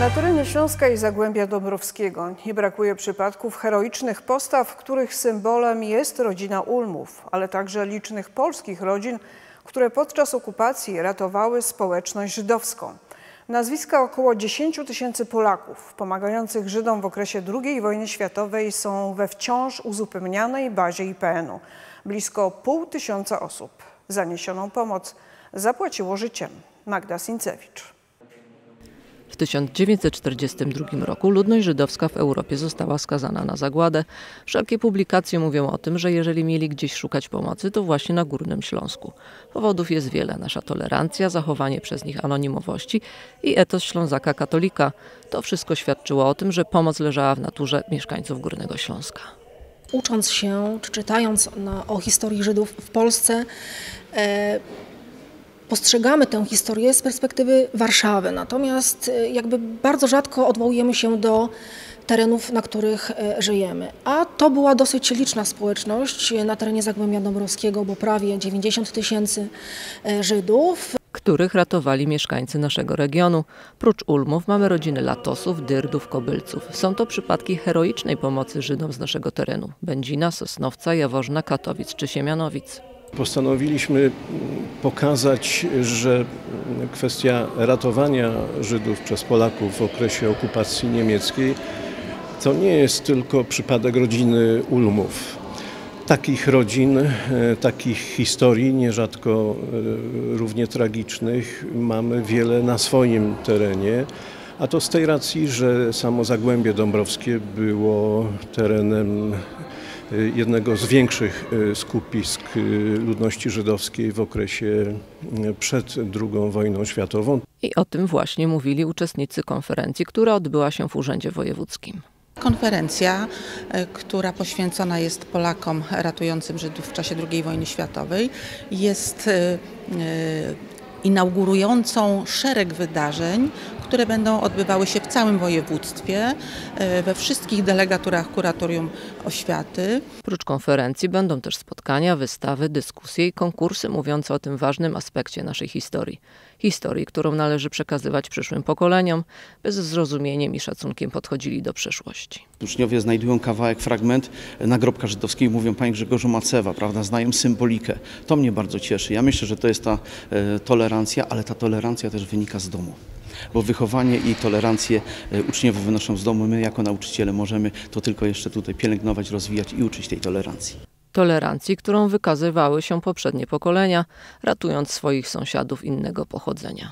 Na terenie Śląska i Zagłębia Dąbrowskiego nie brakuje przypadków heroicznych postaw, których symbolem jest rodzina Ulmów, ale także licznych polskich rodzin, które podczas okupacji ratowały społeczność żydowską. Nazwiska około 10 tysięcy Polaków pomagających Żydom w okresie II wojny światowej są we wciąż uzupełnianej bazie IPN-u. Blisko pół tysiąca osób zaniesioną pomoc zapłaciło życiem. Magda Sincewicz. W 1942 roku ludność żydowska w Europie została skazana na zagładę. Wszelkie publikacje mówią o tym, że jeżeli mieli gdzieś szukać pomocy, to właśnie na Górnym Śląsku. Powodów jest wiele. Nasza tolerancja, zachowanie przez nich anonimowości i etos Ślązaka katolika. To wszystko świadczyło o tym, że pomoc leżała w naturze mieszkańców Górnego Śląska. Ucząc się, czy czytając na, o historii Żydów w Polsce, e, postrzegamy tę historię z perspektywy Warszawy, natomiast e, jakby bardzo rzadko odwołujemy się do terenów, na których e, żyjemy. A to była dosyć liczna społeczność na terenie Zagłębia Dąbrowskiego, bo prawie 90 tysięcy e, Żydów. których ratowali mieszkańcy naszego regionu. Prócz Ulmów mamy rodziny Latosów, Dyrdów, Kobylców. Są to przypadki heroicznej pomocy Żydom z naszego terenu. Będzina, Sosnowca, Jaworzna, Katowic czy Siemianowic. Postanowiliśmy pokazać, że kwestia ratowania Żydów przez Polaków w okresie okupacji niemieckiej to nie jest tylko przypadek rodziny Ulmów. Takich rodzin, e, takich historii, nierzadko e, równie tragicznych, mamy wiele na swoim terenie. A to z tej racji, że samo Zagłębie Dąbrowskie było terenem jednego z większych y, skupisk y, ludności żydowskiej w okresie y, przed II wojną światową. I o tym właśnie mówili uczestnicy konferencji, która odbyła się w Urzędzie Wojewódzkim. Konferencja, która poświęcona jest Polakom ratującym Żydów w czasie II wojny światowej, jest inaugurującą szereg wydarzeń, które będą odbywały się w całym województwie, e, we wszystkich delegaturach Kuratorium Oświaty. Prócz konferencji będą też spotkania, wystawy, dyskusje i konkursy mówiące o tym ważnym aspekcie naszej historii. Historii, którą należy przekazywać przyszłym pokoleniom, by ze zrozumieniem i szacunkiem podchodzili do przeszłości. Uczniowie znajdują kawałek, fragment nagrobka żydowskiego i mówią, Panie Grzegorzu Macewa, prawda, znają symbolikę. To mnie bardzo cieszy. Ja myślę, że to jest ta e, tolerancja, ale ta tolerancja też wynika z domu. Bo wychowanie i tolerancję e, uczniowie wynoszą z domu. My jako nauczyciele możemy to tylko jeszcze tutaj pielęgnować, rozwijać i uczyć tej tolerancji. Tolerancji, którą wykazywały się poprzednie pokolenia, ratując swoich sąsiadów innego pochodzenia.